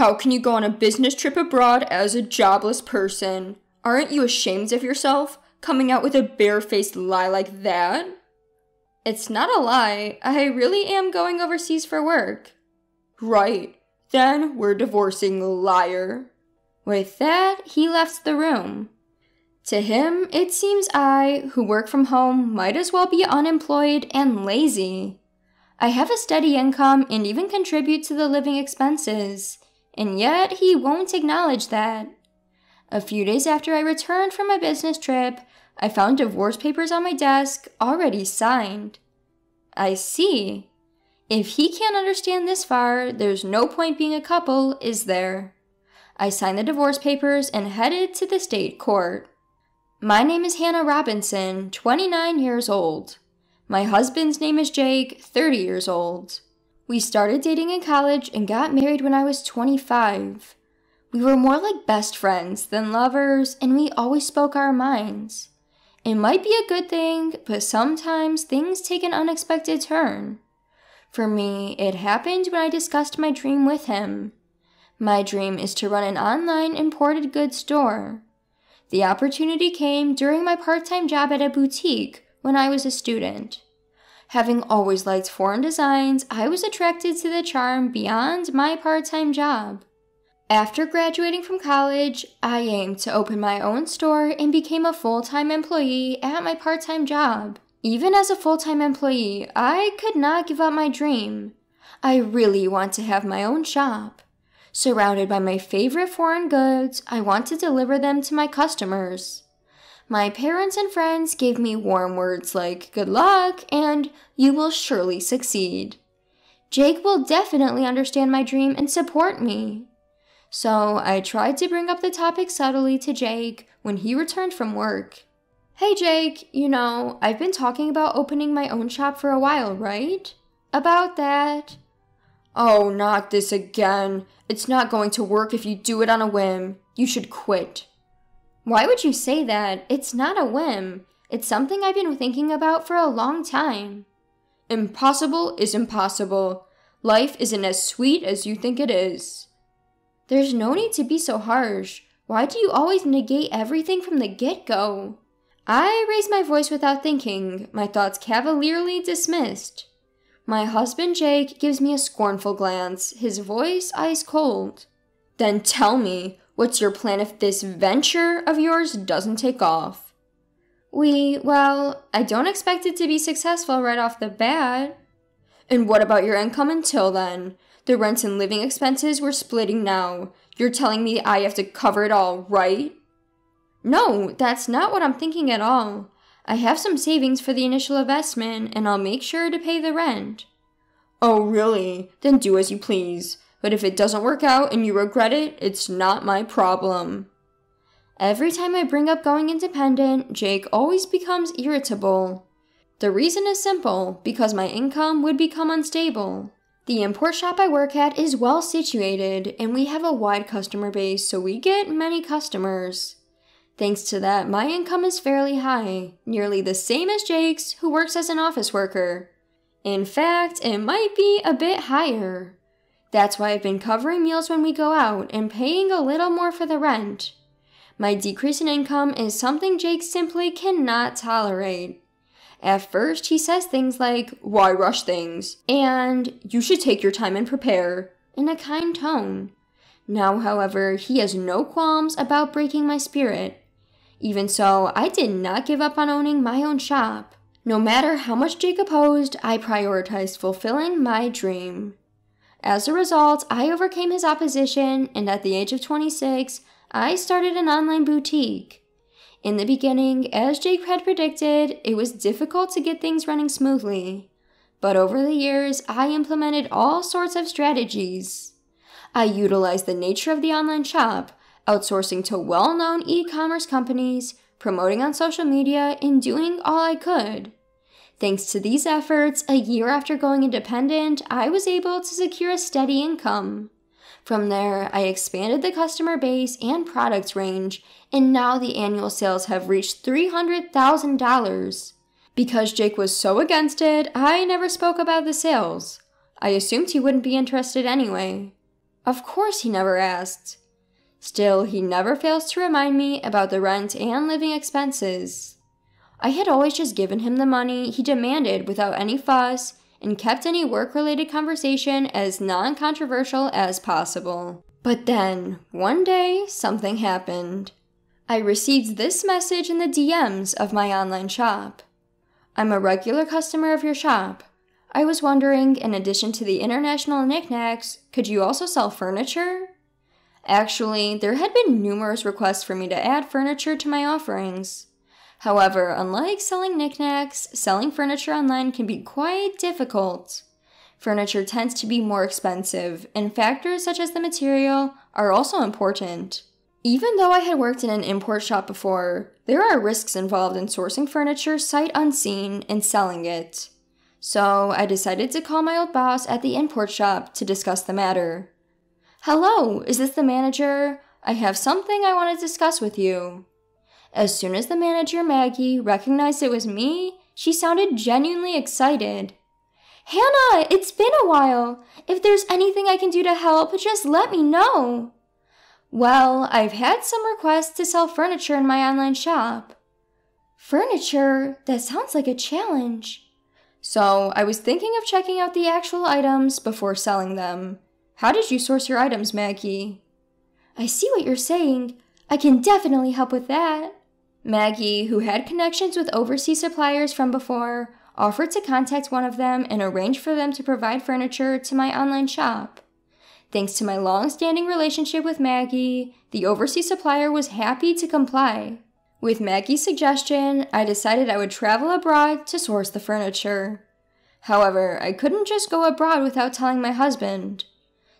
How can you go on a business trip abroad as a jobless person? Aren't you ashamed of yourself, coming out with a barefaced lie like that? It's not a lie. I really am going overseas for work. Right. Then we're divorcing, liar. With that, he left the room. To him, it seems I, who work from home, might as well be unemployed and lazy. I have a steady income and even contribute to the living expenses, and yet he won't acknowledge that. A few days after I returned from my business trip, I found divorce papers on my desk, already signed. I see. If he can't understand this far, there's no point being a couple, is there? I signed the divorce papers and headed to the state court. My name is Hannah Robinson, 29 years old. My husband's name is Jake, 30 years old. We started dating in college and got married when I was 25. We were more like best friends than lovers, and we always spoke our minds. It might be a good thing, but sometimes things take an unexpected turn. For me, it happened when I discussed my dream with him. My dream is to run an online imported goods store. The opportunity came during my part time job at a boutique when I was a student. Having always liked foreign designs, I was attracted to the charm beyond my part time job. After graduating from college, I aimed to open my own store and became a full time employee at my part time job. Even as a full time employee, I could not give up my dream. I really want to have my own shop. Surrounded by my favorite foreign goods, I want to deliver them to my customers. My parents and friends gave me warm words like good luck and you will surely succeed. Jake will definitely understand my dream and support me. So I tried to bring up the topic subtly to Jake when he returned from work. Hey Jake, you know, I've been talking about opening my own shop for a while, right? About that. Oh, not this again. It's not going to work if you do it on a whim. You should quit. Why would you say that? It's not a whim. It's something I've been thinking about for a long time. Impossible is impossible. Life isn't as sweet as you think it is. There's no need to be so harsh. Why do you always negate everything from the get go? I raised my voice without thinking, my thoughts cavalierly dismissed. My husband Jake gives me a scornful glance, his voice ice cold. Then tell me, what's your plan if this venture of yours doesn't take off? We, well, I don't expect it to be successful right off the bat. And what about your income until then? The rent and living expenses we're splitting now. You're telling me I have to cover it all, right? No, that's not what I'm thinking at all. I have some savings for the initial investment, and I'll make sure to pay the rent. Oh, really? Then do as you please. But if it doesn't work out and you regret it, it's not my problem. Every time I bring up going independent, Jake always becomes irritable. The reason is simple because my income would become unstable. The import shop I work at is well situated, and we have a wide customer base, so we get many customers. Thanks to that, my income is fairly high, nearly the same as Jake's, who works as an office worker. In fact, it might be a bit higher. That's why I've been covering meals when we go out and paying a little more for the rent. My decrease in income is something Jake simply cannot tolerate. At first, he says things like, Why rush things? and You should take your time and prepare, in a kind tone. Now, however, he has no qualms about breaking my spirit. Even so, I did not give up on owning my own shop. No matter how much Jake opposed, I prioritized fulfilling my dream. As a result, I overcame his opposition, and at the age of 26, I started an online boutique. In the beginning, as Jake had predicted, it was difficult to get things running smoothly. But over the years, I implemented all sorts of strategies. I utilized the nature of the online shop outsourcing to well known e commerce companies, promoting on social media, and doing all I could. Thanks to these efforts, a year after going independent, I was able to secure a steady income. From there, I expanded the customer base and product range, and now the annual sales have reached $300,000. Because Jake was so against it, I never spoke about the sales. I assumed he wouldn't be interested anyway. Of course, he never asked. Still, he never fails to remind me about the rent and living expenses. I had always just given him the money he demanded without any fuss and kept any work related conversation as non controversial as possible. But then, one day, something happened. I received this message in the DMs of my online shop. I'm a regular customer of your shop. I was wondering, in addition to the international knickknacks, could you also sell furniture? Actually, there had been numerous requests for me to add furniture to my offerings. However, unlike selling knickknacks, selling furniture online can be quite difficult. Furniture tends to be more expensive, and factors such as the material are also important. Even though I had worked in an import shop before, there are risks involved in sourcing furniture sight unseen and selling it. So I decided to call my old boss at the import shop to discuss the matter. Hello, is this the manager? I have something I want to discuss with you. As soon as the manager, Maggie, recognized it was me, she sounded genuinely excited. Hannah, it's been a while. If there's anything I can do to help, just let me know. Well, I've had some requests to sell furniture in my online shop. Furniture? That sounds like a challenge. So, I was thinking of checking out the actual items before selling them. How did you source your items, Maggie? I see what you're saying. I can definitely help with that. Maggie, who had connections with overseas suppliers from before, offered to contact one of them and arrange for them to provide furniture to my online shop. Thanks to my long standing relationship with Maggie, the overseas supplier was happy to comply. With Maggie's suggestion, I decided I would travel abroad to source the furniture. However, I couldn't just go abroad without telling my husband.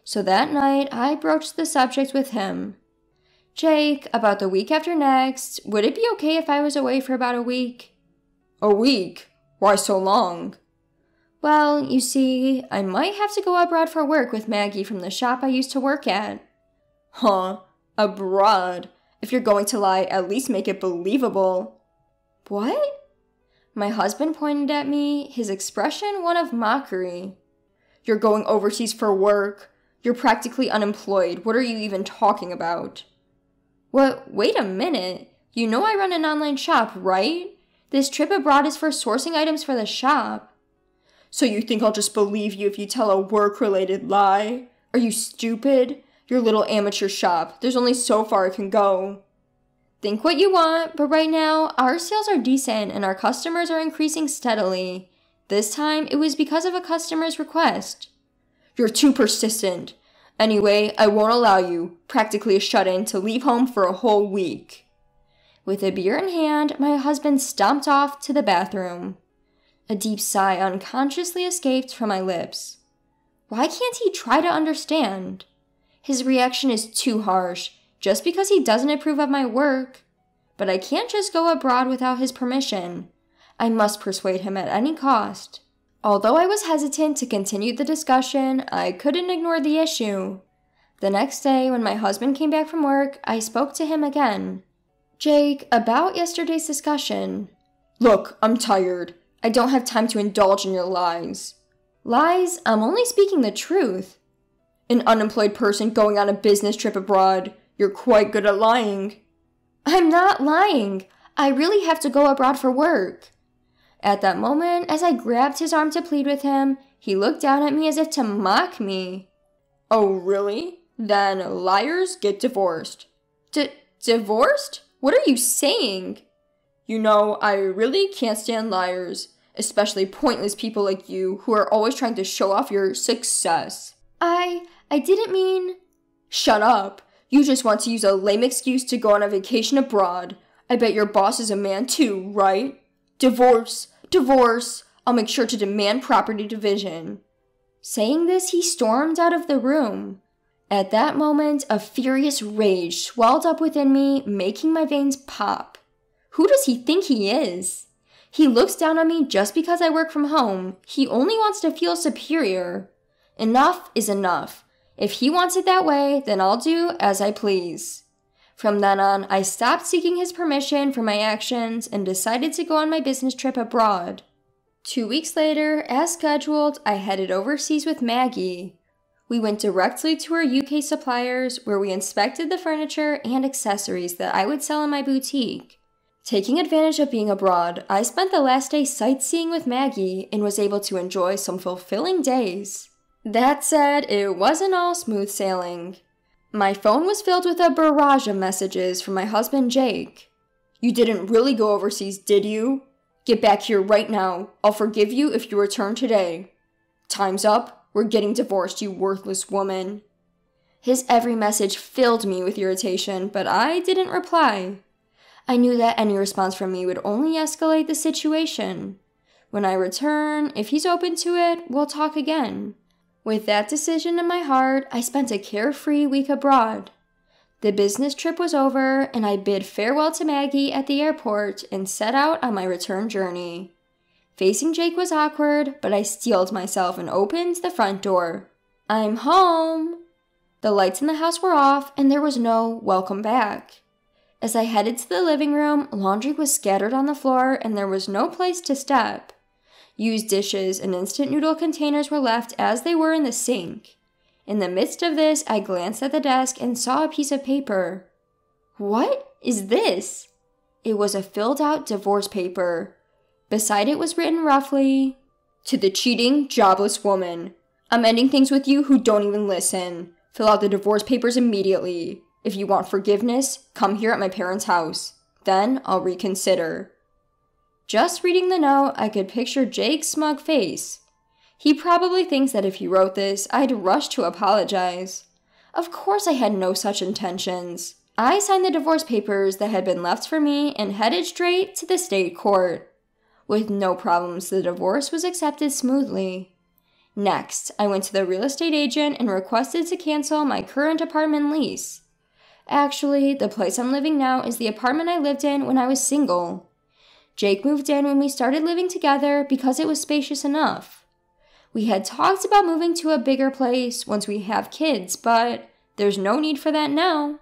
So that night, I broached the subject with him. Jake, about the week after next, would it be okay if I was away for about a week? A week? Why so long? Well, you see, I might have to go abroad for work with Maggie from the shop I used to work at. Huh, abroad. If you're going to lie, at least make it believable. What? My husband pointed at me, his expression one of mockery. You're going overseas for work. You're practically unemployed. What are you even talking about? What? Wait a minute. You know I run an online shop, right? This trip abroad is for sourcing items for the shop. So you think I'll just believe you if you tell a work related lie? Are you stupid? Your little amateur shop. There's only so far it can go. Think what you want, but right now, our sales are decent and our customers are increasing steadily. This time, it was because of a customer's request. You're too persistent. Anyway, I won't allow you, practically a shut in, to leave home for a whole week. With a beer in hand, my husband stomped off to the bathroom. A deep sigh unconsciously escaped from my lips. Why can't he try to understand? His reaction is too harsh, just because he doesn't approve of my work. But I can't just go abroad without his permission. I must persuade him at any cost. Although I was hesitant to continue the discussion, I couldn't ignore the issue. The next day, when my husband came back from work, I spoke to him again. Jake, about yesterday's discussion. Look, I'm tired. I don't have time to indulge in your lies. Lies? I'm only speaking the truth. An unemployed person going on a business trip abroad. You're quite good at lying. I'm not lying. I really have to go abroad for work. At that moment, as I grabbed his arm to plead with him, he looked down at me as if to mock me. Oh, really? Then liars get divorced. D- divorced? What are you saying? You know, I really can't stand liars, especially pointless people like you who are always trying to show off your success. I. I didn't mean. Shut up. You just want to use a lame excuse to go on a vacation abroad. I bet your boss is a man too, right? Divorce, divorce. I'll make sure to demand property division. Saying this, he stormed out of the room. At that moment, a furious rage swelled up within me, making my veins pop. Who does he think he is? He looks down on me just because I work from home. He only wants to feel superior. Enough is enough. If he wants it that way, then I'll do as I please. From then on, I stopped seeking his permission for my actions and decided to go on my business trip abroad. Two weeks later, as scheduled, I headed overseas with Maggie. We went directly to our UK suppliers where we inspected the furniture and accessories that I would sell in my boutique. Taking advantage of being abroad, I spent the last day sightseeing with Maggie and was able to enjoy some fulfilling days. That said, it wasn't all smooth sailing. My phone was filled with a barrage of messages from my husband Jake. You didn't really go overseas, did you? Get back here right now. I'll forgive you if you return today. Time's up. We're getting divorced, you worthless woman. His every message filled me with irritation, but I didn't reply. I knew that any response from me would only escalate the situation. When I return, if he's open to it, we'll talk again. With that decision in my heart, I spent a carefree week abroad. The business trip was over, and I bid farewell to Maggie at the airport and set out on my return journey. Facing Jake was awkward, but I steeled myself and opened the front door. I'm home! The lights in the house were off, and there was no welcome back. As I headed to the living room, laundry was scattered on the floor, and there was no place to step. Used dishes and instant noodle containers were left as they were in the sink. In the midst of this, I glanced at the desk and saw a piece of paper. What is this? It was a filled out divorce paper. Beside it was written roughly To the cheating, jobless woman. I'm ending things with you who don't even listen. Fill out the divorce papers immediately. If you want forgiveness, come here at my parents' house. Then I'll reconsider. Just reading the note, I could picture Jake's smug face. He probably thinks that if he wrote this, I'd rush to apologize. Of course, I had no such intentions. I signed the divorce papers that had been left for me and headed straight to the state court. With no problems, the divorce was accepted smoothly. Next, I went to the real estate agent and requested to cancel my current apartment lease. Actually, the place I'm living now is the apartment I lived in when I was single. Jake moved in when we started living together because it was spacious enough. We had talked about moving to a bigger place once we have kids, but there's no need for that now.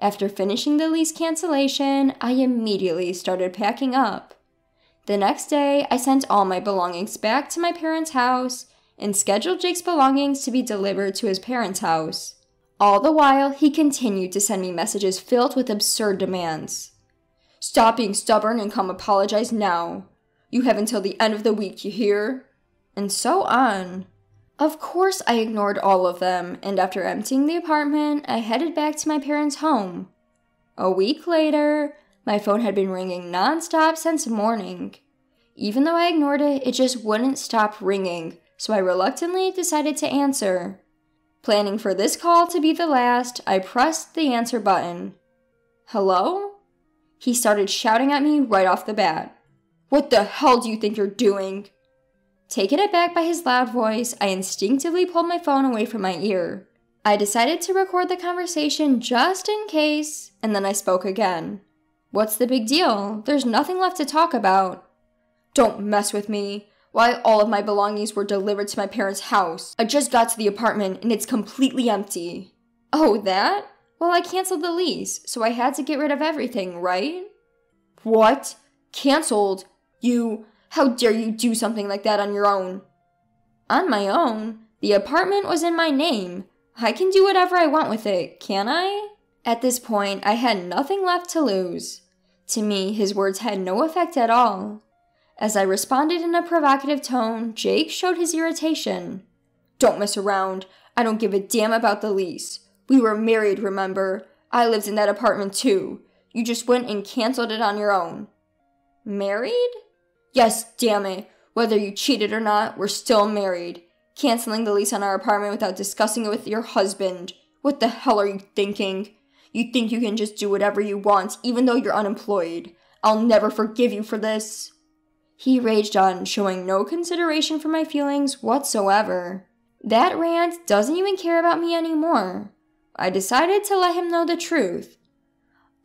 After finishing the lease cancellation, I immediately started packing up. The next day, I sent all my belongings back to my parents' house and scheduled Jake's belongings to be delivered to his parents' house. All the while, he continued to send me messages filled with absurd demands. Stop being stubborn and come apologize now. You have until the end of the week, you hear? And so on. Of course, I ignored all of them, and after emptying the apartment, I headed back to my parents' home. A week later, my phone had been ringing nonstop since morning. Even though I ignored it, it just wouldn't stop ringing, so I reluctantly decided to answer. Planning for this call to be the last, I pressed the answer button. Hello? He started shouting at me right off the bat. What the hell do you think you're doing? Taken aback by his loud voice, I instinctively pulled my phone away from my ear. I decided to record the conversation just in case, and then I spoke again. What's the big deal? There's nothing left to talk about. Don't mess with me. Why all of my belongings were delivered to my parents' house? I just got to the apartment and it's completely empty. Oh, that? Well, I canceled the lease, so I had to get rid of everything, right? What? Canceled? You. How dare you do something like that on your own? On my own? The apartment was in my name. I can do whatever I want with it, can I? At this point, I had nothing left to lose. To me, his words had no effect at all. As I responded in a provocative tone, Jake showed his irritation. Don't mess around. I don't give a damn about the lease. We were married, remember? I lived in that apartment too. You just went and canceled it on your own. Married? Yes, damn it. Whether you cheated or not, we're still married. Canceling the lease on our apartment without discussing it with your husband. What the hell are you thinking? You think you can just do whatever you want, even though you're unemployed. I'll never forgive you for this. He raged on, showing no consideration for my feelings whatsoever. That rant doesn't even care about me anymore. I decided to let him know the truth.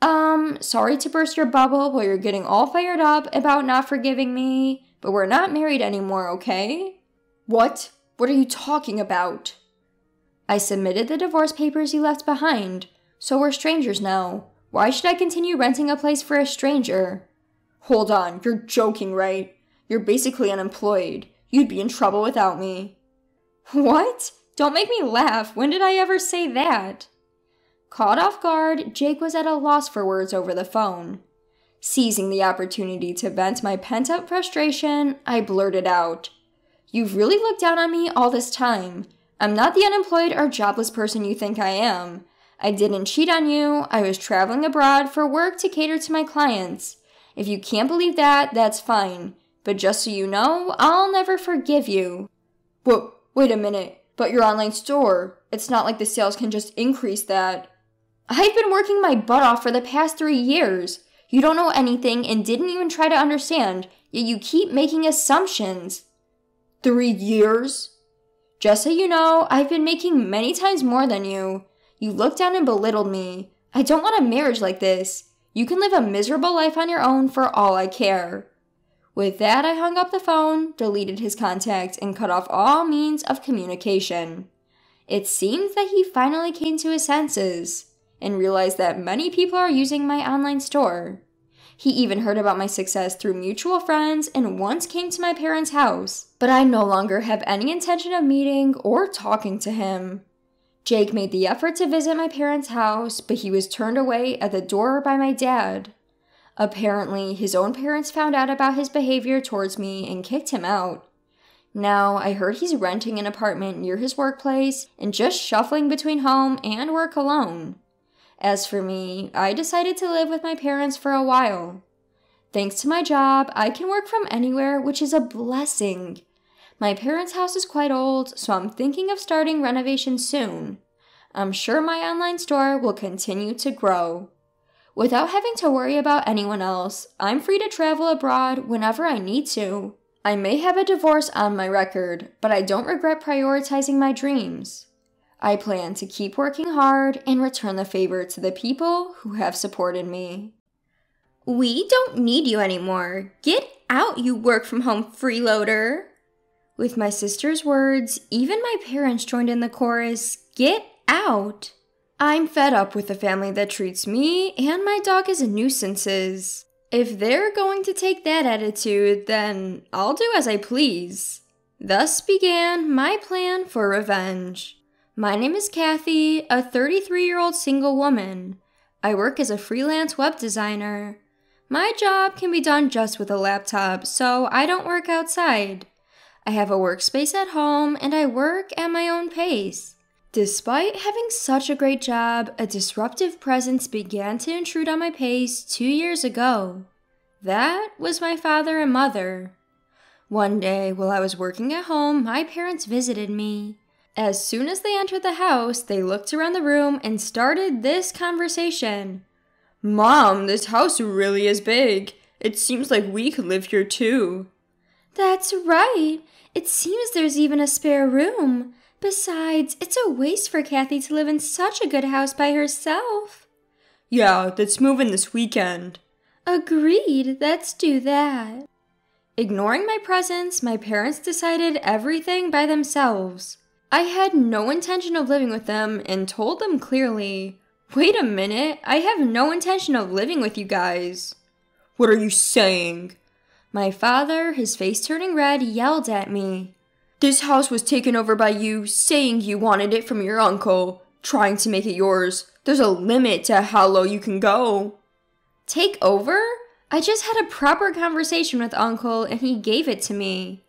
Um, sorry to burst your bubble while you're getting all fired up about not forgiving me, but we're not married anymore, okay? What? What are you talking about? I submitted the divorce papers you left behind, so we're strangers now. Why should I continue renting a place for a stranger? Hold on, you're joking, right? You're basically unemployed. You'd be in trouble without me. What? Don't make me laugh. When did I ever say that? Caught off guard, Jake was at a loss for words over the phone. Seizing the opportunity to vent my pent up frustration, I blurted out, You've really looked down on me all this time. I'm not the unemployed or jobless person you think I am. I didn't cheat on you. I was traveling abroad for work to cater to my clients. If you can't believe that, that's fine. But just so you know, I'll never forgive you. Whoa, wait a minute. But your online store, it's not like the sales can just increase that. I've been working my butt off for the past three years. You don't know anything and didn't even try to understand, yet you keep making assumptions. Three years? Just so you know, I've been making many times more than you. You looked down and belittled me. I don't want a marriage like this. You can live a miserable life on your own for all I care. With that, I hung up the phone, deleted his contact, and cut off all means of communication. It seems that he finally came to his senses and realized that many people are using my online store. He even heard about my success through mutual friends and once came to my parents' house, but I no longer have any intention of meeting or talking to him. Jake made the effort to visit my parents' house, but he was turned away at the door by my dad. Apparently, his own parents found out about his behavior towards me and kicked him out. Now, I heard he's renting an apartment near his workplace and just shuffling between home and work alone. As for me, I decided to live with my parents for a while. Thanks to my job, I can work from anywhere, which is a blessing. My parents' house is quite old, so I'm thinking of starting renovation soon. I'm sure my online store will continue to grow. Without having to worry about anyone else, I'm free to travel abroad whenever I need to. I may have a divorce on my record, but I don't regret prioritizing my dreams. I plan to keep working hard and return the favor to the people who have supported me. We don't need you anymore. Get out, you work from home freeloader. With my sister's words, even my parents joined in the chorus Get out! I'm fed up with a family that treats me and my dog as nuisances. If they're going to take that attitude, then I'll do as I please. Thus began my plan for revenge. My name is Kathy, a 33 year old single woman. I work as a freelance web designer. My job can be done just with a laptop, so I don't work outside. I have a workspace at home and I work at my own pace. Despite having such a great job, a disruptive presence began to intrude on my pace two years ago. That was my father and mother. One day, while I was working at home, my parents visited me. As soon as they entered the house, they looked around the room and started this conversation. Mom, this house really is big. It seems like we could live here too. That's right. It seems there's even a spare room. Besides, it's a waste for Kathy to live in such a good house by herself. Yeah, let's move in this weekend. Agreed, let's do that. Ignoring my presence, my parents decided everything by themselves. I had no intention of living with them and told them clearly, Wait a minute, I have no intention of living with you guys. What are you saying? My father, his face turning red, yelled at me. This house was taken over by you, saying you wanted it from your uncle, trying to make it yours. There's a limit to how low you can go. Take over? I just had a proper conversation with Uncle and he gave it to me.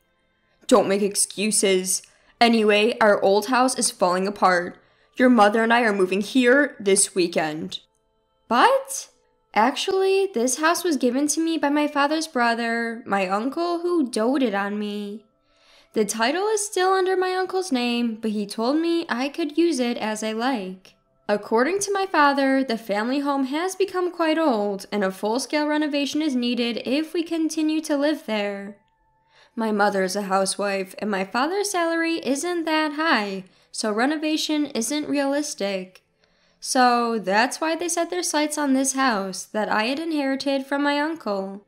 Don't make excuses. Anyway, our old house is falling apart. Your mother and I are moving here this weekend. But Actually, this house was given to me by my father's brother, my uncle, who doted on me. The title is still under my uncle's name, but he told me I could use it as I like. According to my father, the family home has become quite old, and a full scale renovation is needed if we continue to live there. My mother is a housewife, and my father's salary isn't that high, so renovation isn't realistic. So that's why they set their sights on this house that I had inherited from my uncle.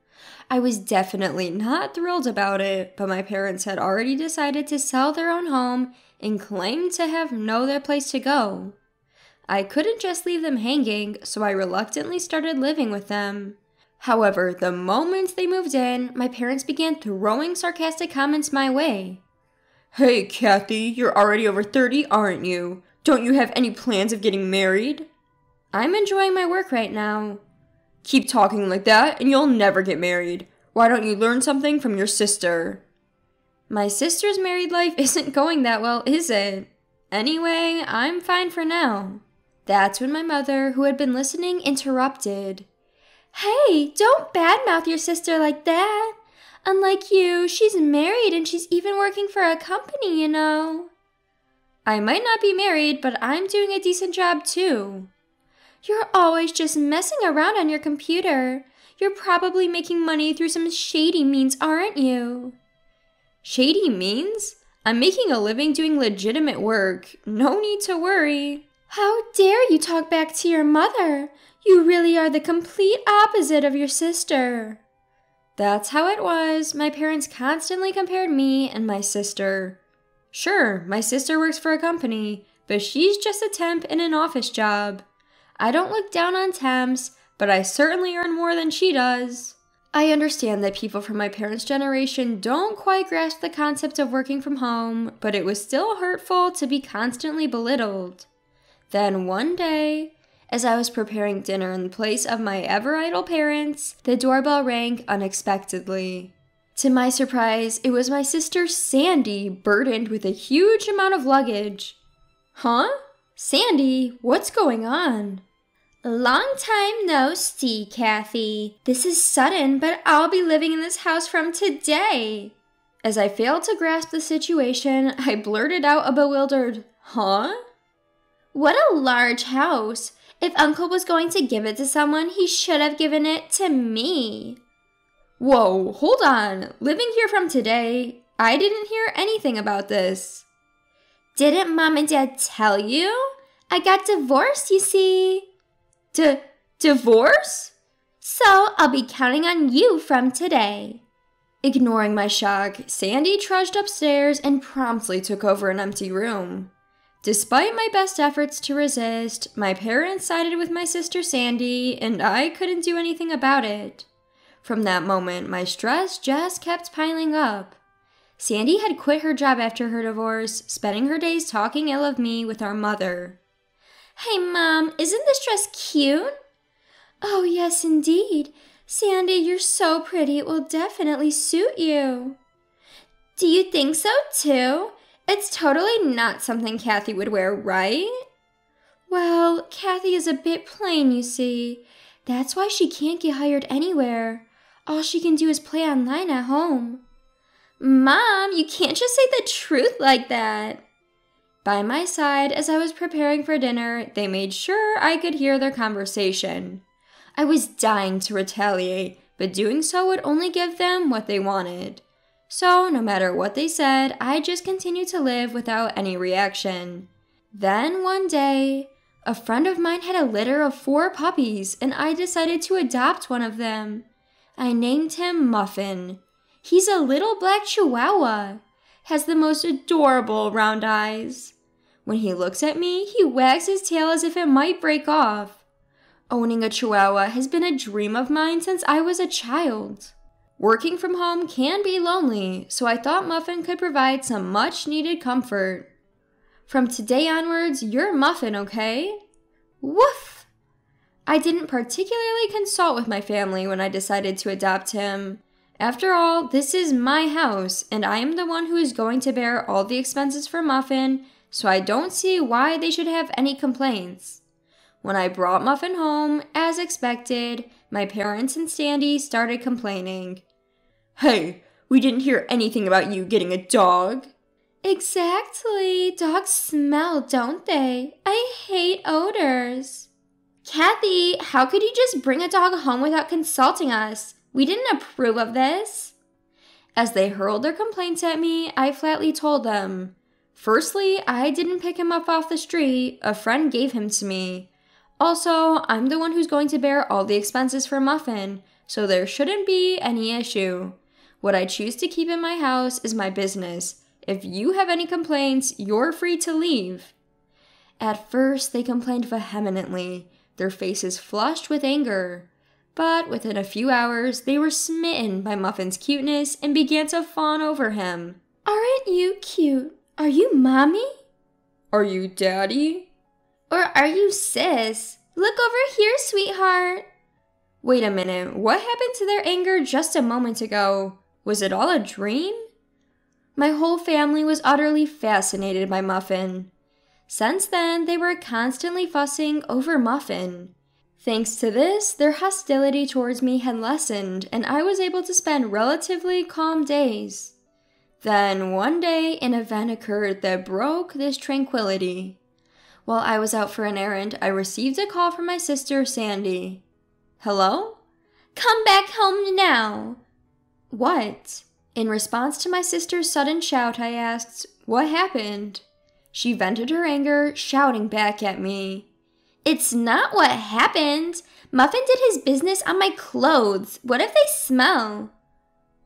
I was definitely not thrilled about it, but my parents had already decided to sell their own home and claimed to have no other place to go. I couldn't just leave them hanging, so I reluctantly started living with them. However, the moment they moved in, my parents began throwing sarcastic comments my way. Hey, Kathy, you're already over 30, aren't you? Don't you have any plans of getting married? I'm enjoying my work right now. Keep talking like that, and you'll never get married. Why don't you learn something from your sister? My sister's married life isn't going that well, is it? Anyway, I'm fine for now. That's when my mother, who had been listening, interrupted. Hey, don't badmouth your sister like that. Unlike you, she's married and she's even working for a company, you know. I might not be married, but I'm doing a decent job too. You're always just messing around on your computer. You're probably making money through some shady means, aren't you? Shady means? I'm making a living doing legitimate work. No need to worry. How dare you talk back to your mother? You really are the complete opposite of your sister. That's how it was. My parents constantly compared me and my sister. Sure, my sister works for a company, but she's just a temp in an office job. I don't look down on temps, but I certainly earn more than she does. I understand that people from my parents' generation don't quite grasp the concept of working from home, but it was still hurtful to be constantly belittled. Then one day, as I was preparing dinner in the place of my ever idle parents, the doorbell rang unexpectedly. To my surprise, it was my sister Sandy, burdened with a huge amount of luggage. Huh? Sandy, what's going on? Long time no see, Kathy. This is sudden, but I'll be living in this house from today. As I failed to grasp the situation, I blurted out a bewildered, Huh? What a large house. If Uncle was going to give it to someone, he should have given it to me. Whoa, hold on. Living here from today, I didn't hear anything about this. Didn't Mom and Dad tell you? I got divorced, you see. D- divorce? So I'll be counting on you from today. Ignoring my shock, Sandy trudged upstairs and promptly took over an empty room. Despite my best efforts to resist, my parents sided with my sister Sandy, and I couldn't do anything about it. From that moment, my stress just kept piling up. Sandy had quit her job after her divorce, spending her days talking ill of me with our mother. Hey, Mom, isn't this dress cute? Oh, yes, indeed. Sandy, you're so pretty, it will definitely suit you. Do you think so, too? It's totally not something Kathy would wear, right? Well, Kathy is a bit plain, you see. That's why she can't get hired anywhere. All she can do is play online at home. Mom, you can't just say the truth like that. By my side, as I was preparing for dinner, they made sure I could hear their conversation. I was dying to retaliate, but doing so would only give them what they wanted. So, no matter what they said, I just continued to live without any reaction. Then, one day, a friend of mine had a litter of four puppies, and I decided to adopt one of them. I named him Muffin. He's a little black chihuahua, has the most adorable round eyes. When he looks at me, he wags his tail as if it might break off. Owning a chihuahua has been a dream of mine since I was a child. Working from home can be lonely, so I thought Muffin could provide some much needed comfort. From today onwards, you're Muffin, okay? Woof! I didn't particularly consult with my family when I decided to adopt him. After all, this is my house, and I am the one who is going to bear all the expenses for Muffin, so I don't see why they should have any complaints. When I brought Muffin home, as expected, my parents and Sandy started complaining. Hey, we didn't hear anything about you getting a dog. Exactly. Dogs smell, don't they? I hate odors. Kathy, how could you just bring a dog home without consulting us? We didn't approve of this. As they hurled their complaints at me, I flatly told them Firstly, I didn't pick him up off the street, a friend gave him to me. Also, I'm the one who's going to bear all the expenses for Muffin, so there shouldn't be any issue. What I choose to keep in my house is my business. If you have any complaints, you're free to leave. At first, they complained vehemently, their faces flushed with anger. But within a few hours, they were smitten by Muffin's cuteness and began to fawn over him. Aren't you cute? Are you mommy? Are you daddy? Or are you sis? Look over here, sweetheart. Wait a minute, what happened to their anger just a moment ago? Was it all a dream? My whole family was utterly fascinated by Muffin. Since then, they were constantly fussing over Muffin. Thanks to this, their hostility towards me had lessened, and I was able to spend relatively calm days. Then, one day, an event occurred that broke this tranquility. While I was out for an errand, I received a call from my sister, Sandy. Hello? Come back home now. What? In response to my sister's sudden shout, I asked, What happened? She vented her anger, shouting back at me. It's not what happened. Muffin did his business on my clothes. What if they smell?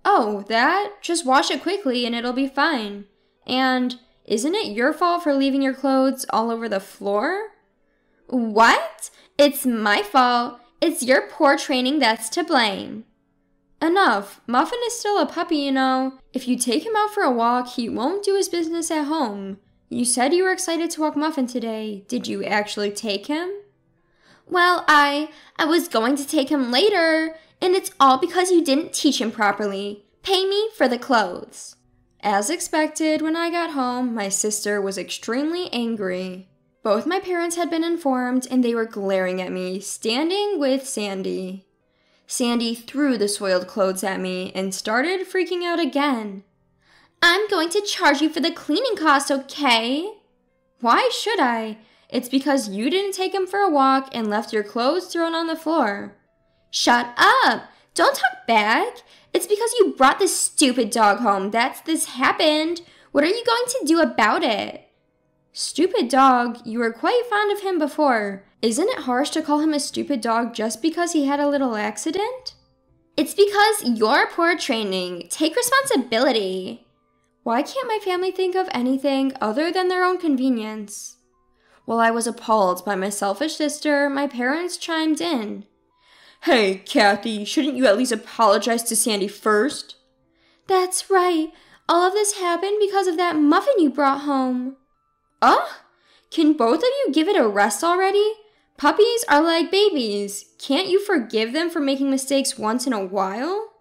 Oh, that? Just wash it quickly and it'll be fine. And isn't it your fault for leaving your clothes all over the floor? What? It's my fault. It's your poor training that's to blame. Enough. Muffin is still a puppy, you know. If you take him out for a walk, he won't do his business at home. You said you were excited to walk Muffin today. Did you actually take him? Well, I I was going to take him later, and it's all because you didn't teach him properly. Pay me for the clothes. As expected, when I got home, my sister was extremely angry. Both my parents had been informed and they were glaring at me, standing with Sandy. Sandy threw the soiled clothes at me and started freaking out again. I'm going to charge you for the cleaning cost, okay? Why should I? It's because you didn't take him for a walk and left your clothes thrown on the floor. Shut up! Don't talk back! It's because you brought this stupid dog home that's this happened. What are you going to do about it? Stupid dog, you were quite fond of him before. Isn't it harsh to call him a stupid dog just because he had a little accident? It's because your poor training. Take responsibility. Why can't my family think of anything other than their own convenience? While I was appalled by my selfish sister, my parents chimed in. Hey, Kathy, shouldn't you at least apologize to Sandy first? That's right. All of this happened because of that muffin you brought home. Uh? Can both of you give it a rest already? Puppies are like babies. Can't you forgive them for making mistakes once in a while?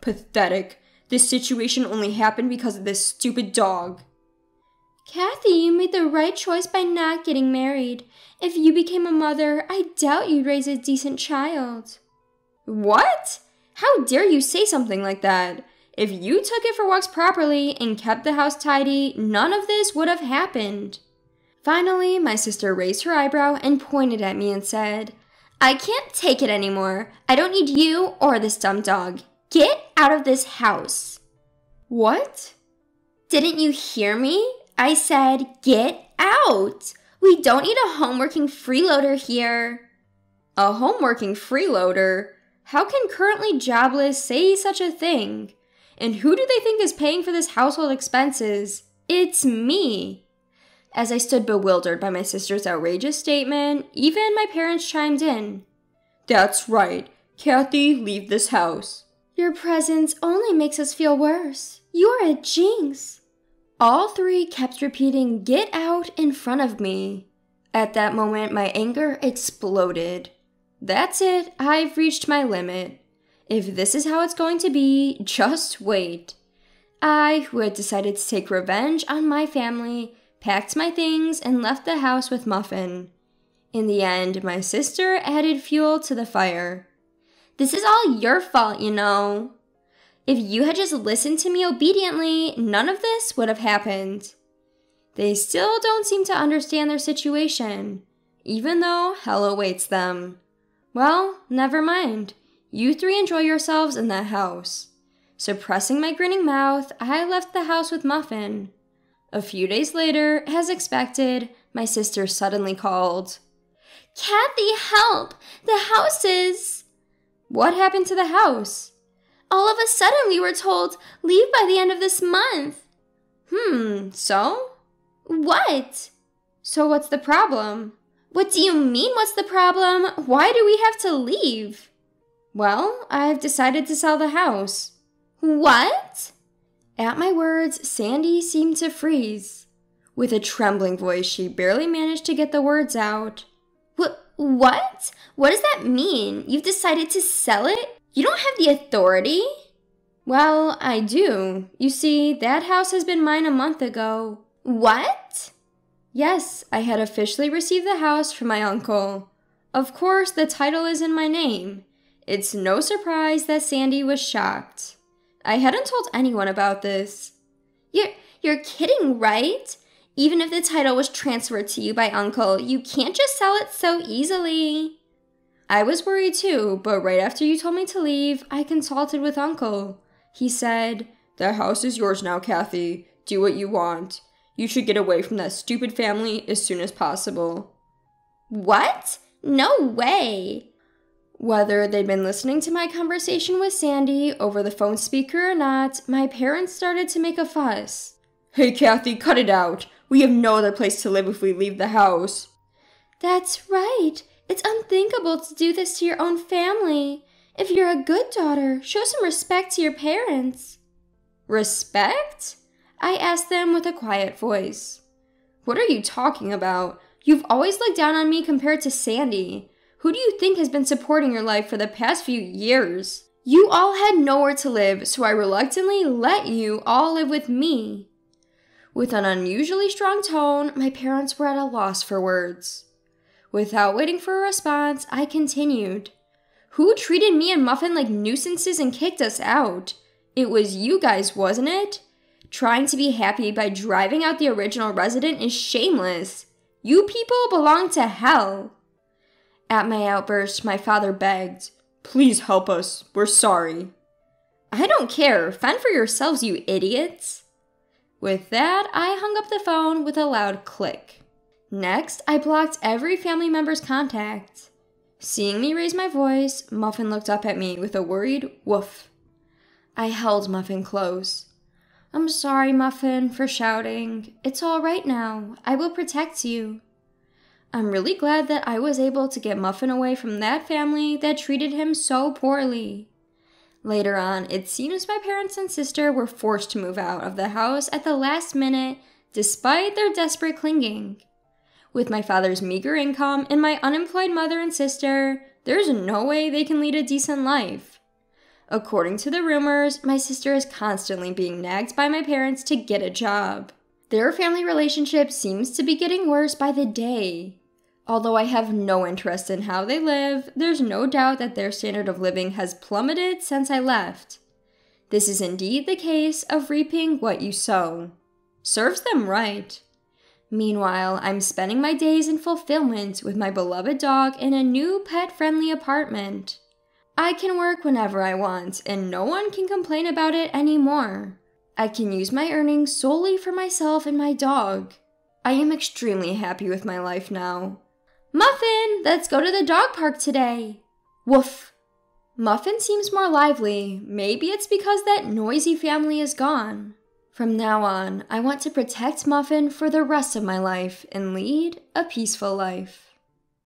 Pathetic. This situation only happened because of this stupid dog. Kathy, you made the right choice by not getting married. If you became a mother, I doubt you'd raise a decent child. What? How dare you say something like that? If you took it for walks properly and kept the house tidy, none of this would have happened. Finally, my sister raised her eyebrow and pointed at me and said, I can't take it anymore. I don't need you or this dumb dog. Get out of this house. What? Didn't you hear me? I said, get out. We don't need a homeworking freeloader here. A homeworking freeloader? How can currently jobless say such a thing? And who do they think is paying for this household expenses? It's me. As I stood bewildered by my sister's outrageous statement, even my parents chimed in. That's right. Kathy, leave this house. Your presence only makes us feel worse. You're a jinx. All three kept repeating, Get out in front of me. At that moment, my anger exploded. That's it, I've reached my limit. If this is how it's going to be, just wait. I, who had decided to take revenge on my family, packed my things and left the house with Muffin. In the end, my sister added fuel to the fire. This is all your fault, you know. If you had just listened to me obediently, none of this would have happened. They still don't seem to understand their situation, even though hell awaits them. Well, never mind. You three enjoy yourselves in that house. Suppressing my grinning mouth, I left the house with Muffin. A few days later, as expected, my sister suddenly called. Kathy, help! The house is. What happened to the house? All of a sudden, we were told, leave by the end of this month. Hmm, so? What? So, what's the problem? What do you mean, what's the problem? Why do we have to leave? Well, I've decided to sell the house. What? At my words, Sandy seemed to freeze. With a trembling voice, she barely managed to get the words out. What? What? What does that mean? You've decided to sell it? You don't have the authority? Well, I do. You see, that house has been mine a month ago. What? Yes, I had officially received the house from my uncle. Of course, the title is in my name. It's no surprise that Sandy was shocked. I hadn't told anyone about this. You're you're kidding, right? Even if the title was transferred to you by uncle, you can't just sell it so easily. I was worried too, but right after you told me to leave, I consulted with uncle. He said, The house is yours now, Kathy. Do what you want. You should get away from that stupid family as soon as possible. What? No way. Whether they'd been listening to my conversation with Sandy over the phone speaker or not, my parents started to make a fuss. Hey, Kathy, cut it out. We have no other place to live if we leave the house. That's right. It's unthinkable to do this to your own family. If you're a good daughter, show some respect to your parents. Respect? I asked them with a quiet voice. What are you talking about? You've always looked down on me compared to Sandy. Who do you think has been supporting your life for the past few years? You all had nowhere to live, so I reluctantly let you all live with me. With an unusually strong tone, my parents were at a loss for words. Without waiting for a response, I continued. Who treated me and Muffin like nuisances and kicked us out? It was you guys, wasn't it? Trying to be happy by driving out the original resident is shameless. You people belong to hell. At my outburst, my father begged, Please help us. We're sorry. I don't care. Fend for yourselves, you idiots. With that, I hung up the phone with a loud click. Next, I blocked every family member's contact. Seeing me raise my voice, Muffin looked up at me with a worried woof. I held Muffin close. I'm sorry, Muffin, for shouting. It's all right now. I will protect you. I'm really glad that I was able to get Muffin away from that family that treated him so poorly. Later on, it seems my parents and sister were forced to move out of the house at the last minute despite their desperate clinging. With my father's meager income and my unemployed mother and sister, there's no way they can lead a decent life. According to the rumors, my sister is constantly being nagged by my parents to get a job. Their family relationship seems to be getting worse by the day. Although I have no interest in how they live, there's no doubt that their standard of living has plummeted since I left. This is indeed the case of reaping what you sow. Serves them right. Meanwhile, I'm spending my days in fulfillment with my beloved dog in a new pet friendly apartment. I can work whenever I want, and no one can complain about it anymore. I can use my earnings solely for myself and my dog. I am extremely happy with my life now. Muffin, let's go to the dog park today. Woof. Muffin seems more lively. Maybe it's because that noisy family is gone. From now on, I want to protect Muffin for the rest of my life and lead a peaceful life.